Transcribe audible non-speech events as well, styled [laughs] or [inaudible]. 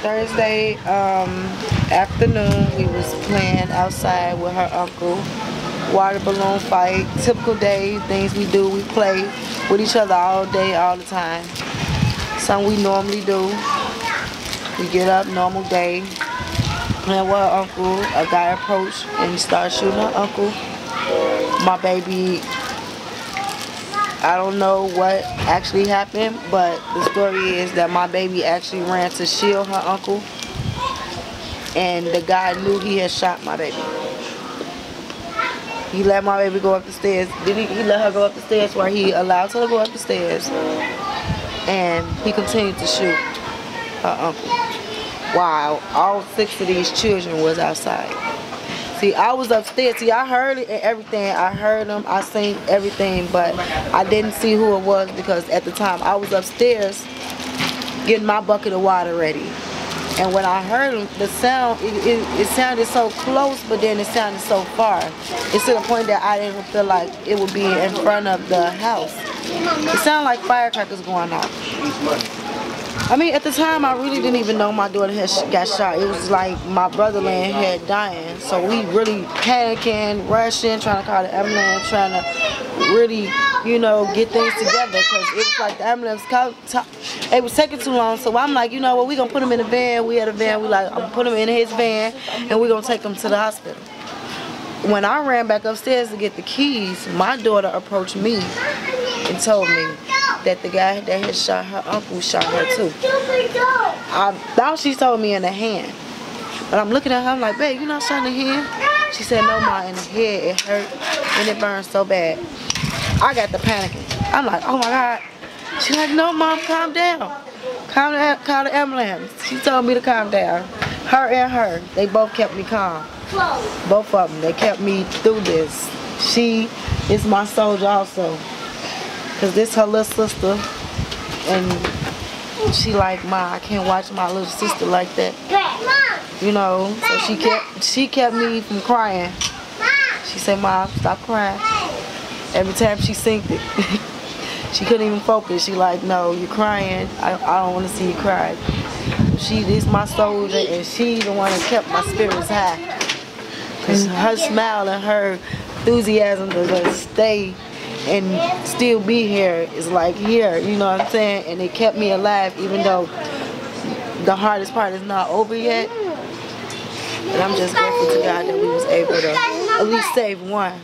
Thursday um, afternoon, we was playing outside with her uncle. Water balloon fight, typical day, things we do. We play with each other all day, all the time. Something we normally do. We get up, normal day. Playing with her uncle. A guy approached and started shooting her uncle. My baby I don't know what actually happened, but the story is that my baby actually ran to shield her uncle, and the guy knew he had shot my baby. He let my baby go up the stairs. Did he, he let her go up the stairs where he allowed her to go up the stairs, and he continued to shoot her uncle while all six of these children was outside. See, I was upstairs. See, I heard it and everything. I heard them. I seen everything, but I didn't see who it was because at the time I was upstairs getting my bucket of water ready. And when I heard them, the sound, it, it, it, sounded so close, but then it sounded so far. It's to the point that I didn't feel like it would be in front of the house. It sounded like firecrackers going off. I mean, at the time, I really didn't even know my daughter had got shot. It was like my brother laying here dying. So we really panicking, rushing, trying to call the ambulance, trying to really, you know, get things together. Because it was like the ambulance, it was taking too long. So I'm like, you know what, we're going to put him in a van. We had a van. We like, I'm going to put him in his van, and we're going to take him to the hospital. When I ran back upstairs to get the keys, my daughter approached me and told me, that the guy that had shot her uncle shot her too. I thought she told me in the hand. But I'm looking at her, I'm like, babe, you not shot in the hand? She said, no, ma, in the head, it hurt and it burned so bad. I got the panicking. I'm like, oh my God. She's like, no, mom, calm down. Calm down, call the ambulance. She told me to calm down. Her and her, they both kept me calm. Both of them, they kept me through this. She is my soldier also. Cause this her little sister, and she like, ma, I can't watch my little sister like that. You know, so she kept she kept me from crying. She said, Mom, stop crying. Every time she synced it, [laughs] she couldn't even focus. She like, no, you're crying. I, I don't want to see you cry. She is my soldier, and she the one that kept my spirits high. Cause her smile and her enthusiasm to stay and still be here is like here, you know what I'm saying? And it kept me alive even though the hardest part is not over yet. And I'm just grateful to God that we was able to at least save one.